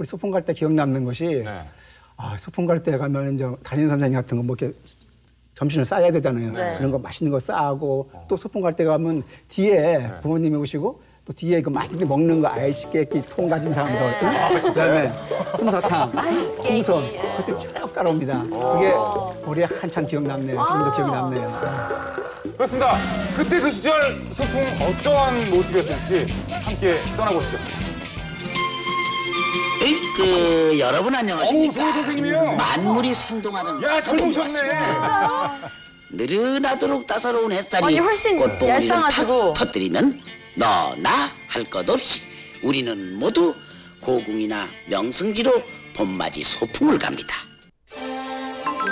우리 소풍 갈 때 기억 남는 것이 네. 아, 소풍 갈 때 가면 이제 담임 선생님 같은 거 뭐 이렇게 점심을 싸야 되잖아요. 네. 이런 거 맛있는 거 싸고 또 소풍 갈 때 가면 뒤에 네. 부모님이 오시고 또 뒤에 그 맛있게 먹는 거 아이스케이크 통 가진 사람들 아, 그다음에 솜사탕, 풍선 그때 쭉 따라옵니다. 그게 우리 한참 기억 남네요. 지금도 기억이 남네요. 그렇습니다. 그때 그 시절 소풍 어떠한 모습이었을지 함께 떠나보시죠. 에이, 그 여러분 안녕하십니까? 소희 선생님이요. 만물이 생동하는 야, 젊으셨네. 느른하도록 따사로운 햇살이 아니, 훨씬 꽃봉오리를 얄쌍하시고. 탁 터뜨리면 너나 할 것 없이 우리는 모두 고궁이나 명승지로 봄맞이 소풍을 갑니다.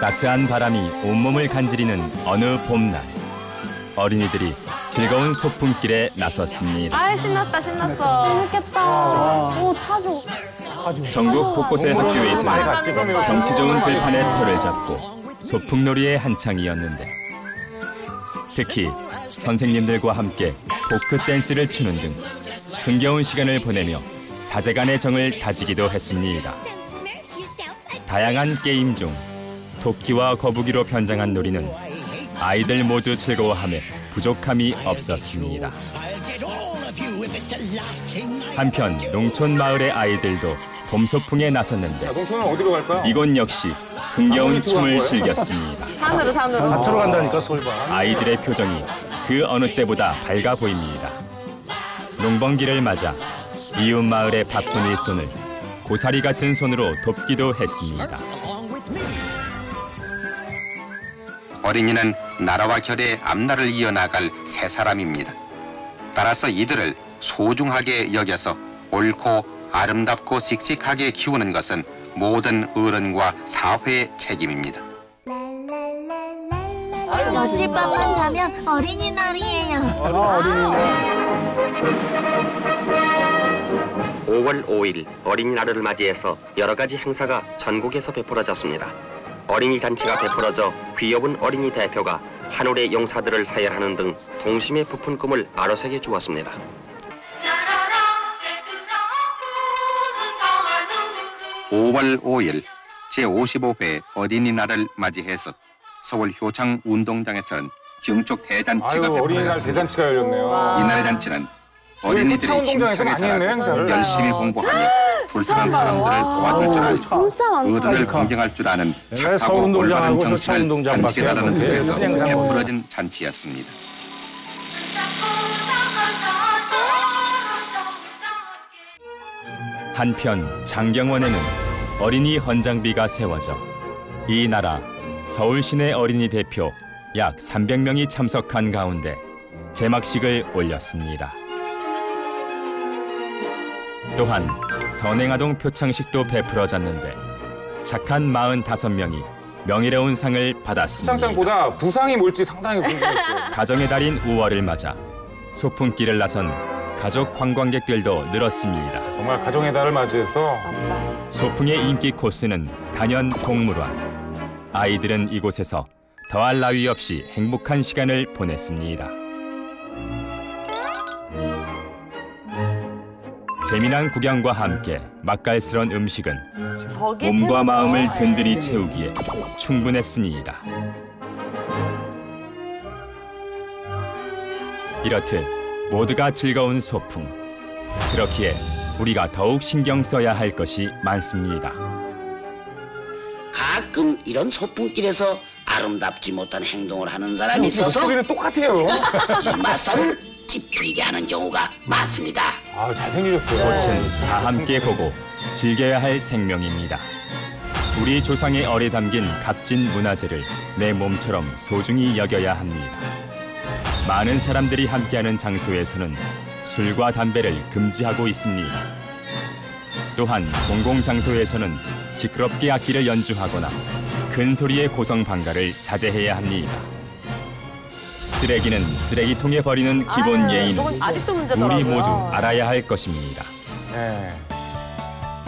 따스한 바람이 온몸을 간지리는 어느 봄날 어린이들이 즐거운 소풍길에 나섰습니다. 아 신났다 신났어. 재밌겠다. 오, 타줘. 전국 곳곳의 그러면. 경치 좋은 들판에 털을 잡고 소풍놀이의 한창이었는데 특히 선생님들과 함께 포크 댄스를 추는 등 흥겨운 시간을 보내며 사제간의 정을 다지기도 했습니다. 다양한 게임 중 토끼와 거북이로 변장한 놀이는 아이들 모두 즐거워함에 부족함이 없었습니다. 한편 농촌 마을의 아이들도 봄소풍에 자, 나섰는데 농촌은 어디로 갈까요? 이곳 역시 흥겨운 아무리 춤을 거예요? 즐겼습니다. 산으로 산으로. 들어간다니까 솔바. 아이들의 표정이 그 어느 때보다 밝아 보입니다. 농번기를 맞아 이웃 마을의 바쁜 일손을 고사리 같은 손으로 돕기도 했습니다. 어린이는 나라와 결의 앞날을 이어나갈 새 사람입니다. 따라서 이들을 소중하게 여겨서 옳고 아름답고 씩씩하게 키우는 것은 모든 어른과 사회의 책임입니다. 며칠밤만 자면 어린이날이에요. 5월 5일 어린이날을 맞이해서 여러 가지 행사가 전국에서 베풀어졌습니다. 어린이 잔치가 베풀어져 귀여운 어린이 대표가 하늘의 용사들을 사열하는 등 동심의 부푼 꿈을 아로새게 주었습니다. 5월 5일 제55회 어린이날을 맞이해서 서울 효창 운동장에서는 경축 대잔치가 베풀어졌습니다. 이날의 잔치는 어린이들이 힘차게 행사를. 열심히 공부하며 불쌍한 사람들을 도와줄 줄 알고. 어른을 공경할 줄 아는 옛날에 착하고 올바른 정신을 잔치라는 없는데 뜻에서. 베풀어진 잔치였습니다. 한편 장경원에는 어린이 헌장비가 세워져 이 나라 서울 시내 어린이 대표 약 300명이 참석한 가운데 제막식을 올렸습니다. 또한 선행아동 표창식도 베풀어졌는데 착한 45명이 명예로운 상을 받았습니다. 창창보다 부상이 뭘지 상당히 궁금했어요. 가정의 달인 5월을 맞아 소풍길을 나선 가족 관광객들도 늘었습니다. 정말 가정의 달을 맞이해서 소풍의 인기 코스는 단연 동물원. 아이들은 이곳에서 더할 나위 없이 행복한 시간을 보냈습니다. 재미난 구경과 함께 맛깔스런 음식은 몸과. 마음을 든든히 채우기에 충분했습니다. 이렇듯 모두가 즐거운 소풍. 그렇기에 우리가 더욱 신경 써야 할 것이 많습니다. 가끔 이런 소풍길에서 아름답지 못한 행동을 하는 사람이 있어서 목소리는 똑같아요. 이 맞살을 찌푸리게 하는 경우가 많습니다. 아 잘생기셨어요. 꽃은 다 함께 보고 즐겨야 할 생명입니다. 우리 조상의 얼에 담긴 값진 문화재를 내 몸처럼 소중히 여겨야 합니다. 많은 사람들이 함께하는 장소에서는 술과 담배를 금지하고 있습니다. 또한 공공 장소에서는 시끄럽게 악기를 연주하거나 큰 소리의 고성 방가를 자제해야 합니다. 쓰레기는 쓰레기통에 버리는 기본 아유, 예의는 저건 아직도 문제더라고요. 우리 모두 알아야 할 것입니다. 네.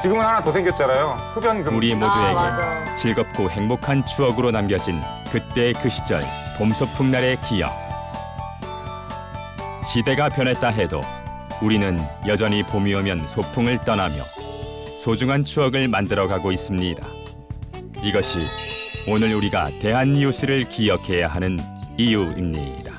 지금은 하나 더 생겼잖아요. 흡연 금지. 우리 모두에게 아. 즐겁고 행복한 추억으로 남겨진 그때 그 시절 봄소풍 날의 기억. 시대가 변했다 해도 우리는 여전히 봄이 오면 소풍을 떠나며 소중한 추억을 만들어가고 있습니다. 이것이 오늘 우리가 대한이웃을 기억해야 하는 이유입니다.